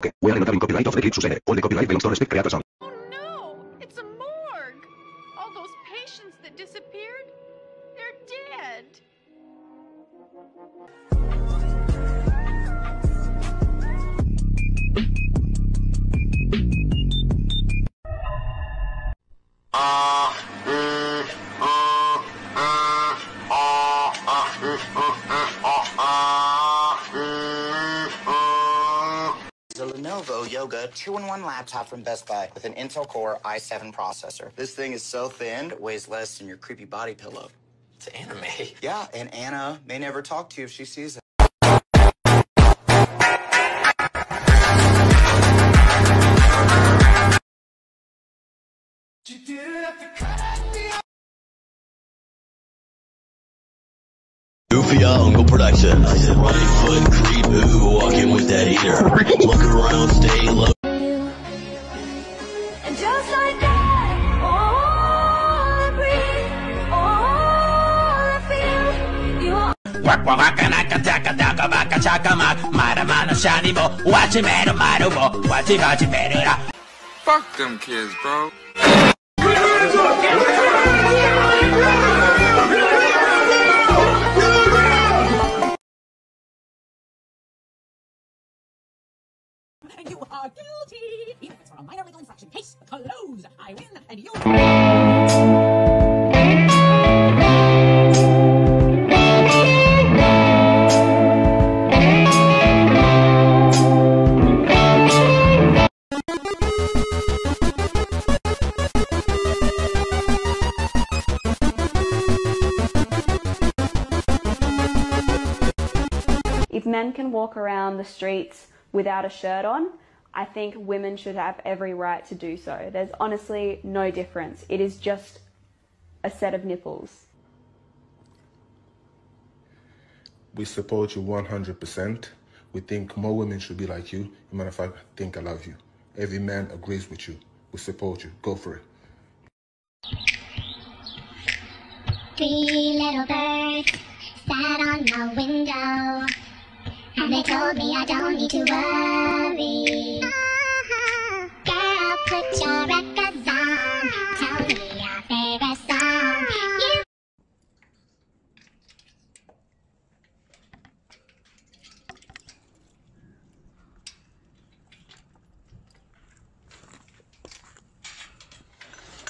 que we are in copyright of the Eclipse Susene. All the copyright belongs to Respect Creator Sound. Yoga 2-in-1 laptop from Best Buy with an Intel Core i7 processor. This thing is so thin, it weighs less than your creepy body pillow. It's anime. Yeah, and Anna may never talk to you if she sees it. Goofy Uncle Productions. I said right foot creep, ooh, walking with that eater. Look around, stay low. And just like that, all I breathe, all I feel, you are. Wak wak waka naka taka taka baka chaka ma Mara mana shani bo Wachi meru maru bo Wachi wachi meru ra Fuck them kids, bro. Are guilty! Even if it's for a minor legal infraction. Case! I win, and you... If men can walk around the streets without a shirt on, I think women should have every right to do so. There's honestly no difference. It is just a set of nipples. We support you 100%. We think more women should be like you. As a matter of fact, I think I love you. Every man agrees with you. We support you. Go for it. Three little birds sat on my window, and they told me I don't need to worry.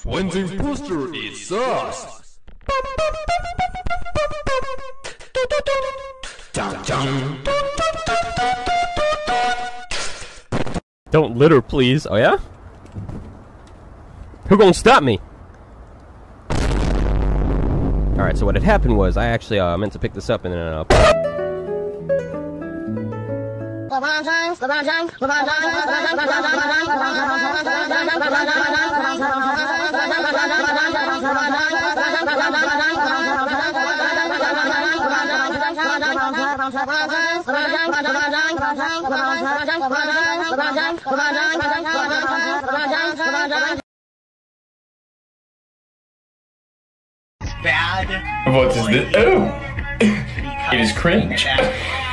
Wednesday's poster is sus. Dun dun Don't litter, please. Oh yeah? Who gonna stop me? Alright, so what had happened was I actually uh, meant to pick this up and then uh, What is this? Oh! it is cringe.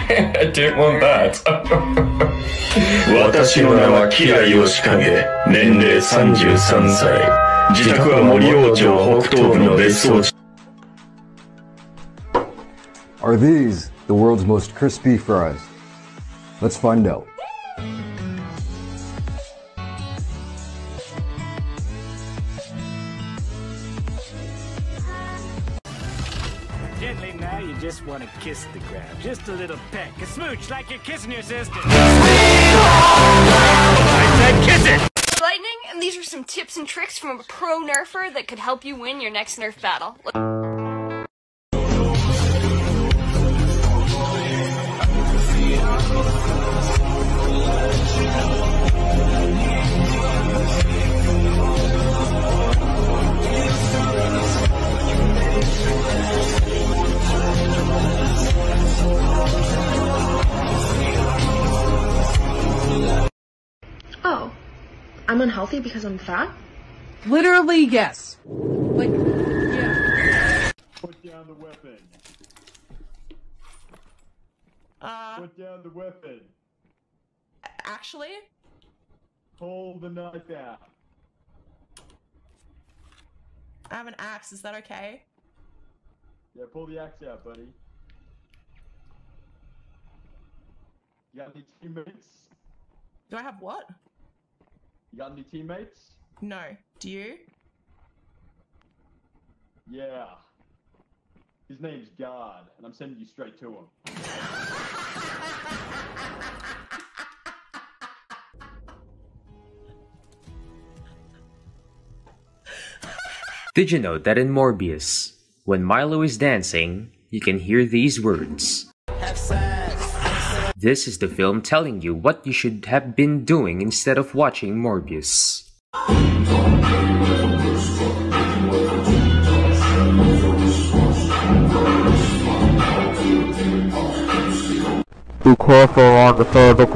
I didn't want that. 私の名はキラヨシカゲ。年齢33歳。自宅は杜王町北東部の別荘地。Are these the world's most crispy fries? Let's find out. Kiss the ground. Just a little peck. A smooch like you're kissing your sister. I said kiss it! Lightning, and these are some tips and tricks from a pro nerfer that could help you win your next nerf battle. Unhealthy because I'm fat? Literally, yes. Like, yeah. Put down the weapon. Uh. Put down the weapon. actually? Pull the knife out. I have an axe. Is that okay? Yeah, pull the axe out, buddy. You got any teammates? Do I have what? You got any teammates? No. Do you? Yeah. His name's God, and I'm sending you straight to him. Did you know that in Morbius, when Milo is dancing, you can hear these words? This is the film telling you what you should have been doing instead of watching Morbius. Be careful on the of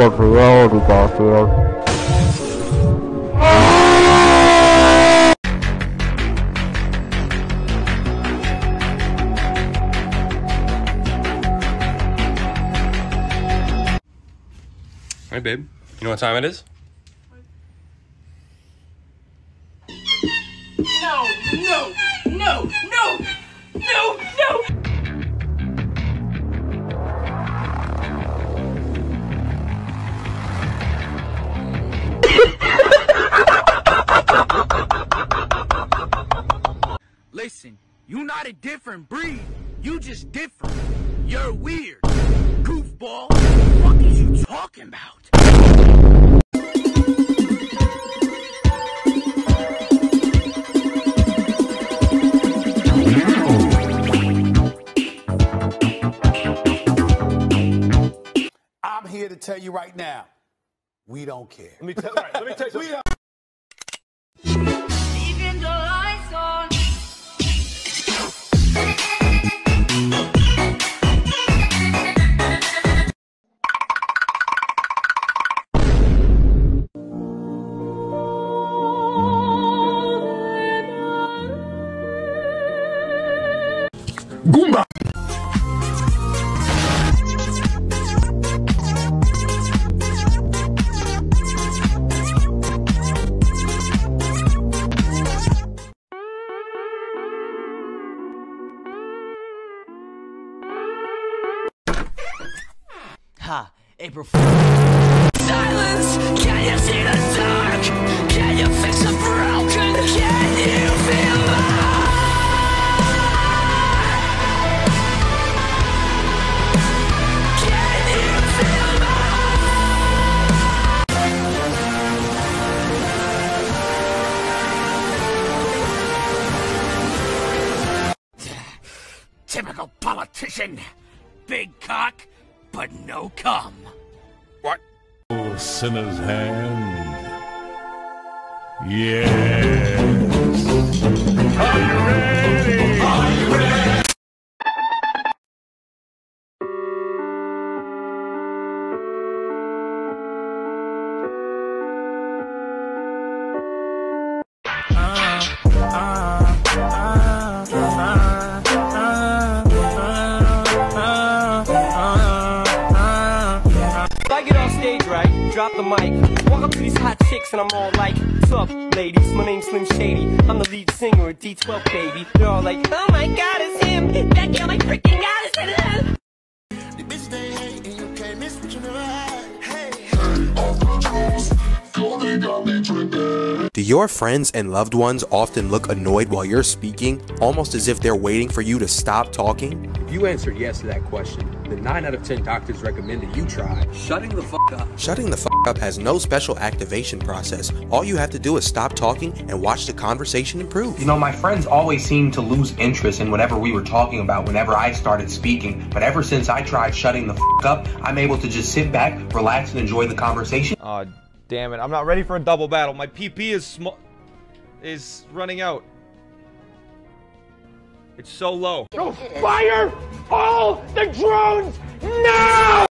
Garfield. Hey, babe. You know what time it is? No, no, no, no, no, no! Listen, you're not a different breed. You just different. You're weird. Goofball. Talking about? I'm here to tell you right now, we don't care. Let me tell, right, let me tell you something. Goomba! Ha, April Fool. Silence! Can you see the dark? Can you fix a broken? Can you feel politician. Big cock, but no cum. What? Oh, sinner's hand. Yes. Are you ready? Mic, walk up to these hot chicks and I'm all like, What's up, ladies? My name's Slim Shady. I'm the lead singer of D12 Baby. They're all like, Oh my god, it's him! That girl, my freaking god, is it? Do your friends and loved ones often look annoyed while you're speaking, almost as if they're waiting for you to stop talking? If you answered yes to that question, then 9 out of 10 doctors recommend that you try shutting the fuck up. Shutting the f up has no special activation process. All you have to do is stop talking and watch the conversation improve. You know, my friends always seemed to lose interest in whatever we were talking about whenever I started speaking, but ever since I tried shutting the f up, I'm able to just sit back, relax, and enjoy the conversation. Aw, damn it. I'm not ready for a double battle. My PP is small is running out. It's so low. Fire all the drones now!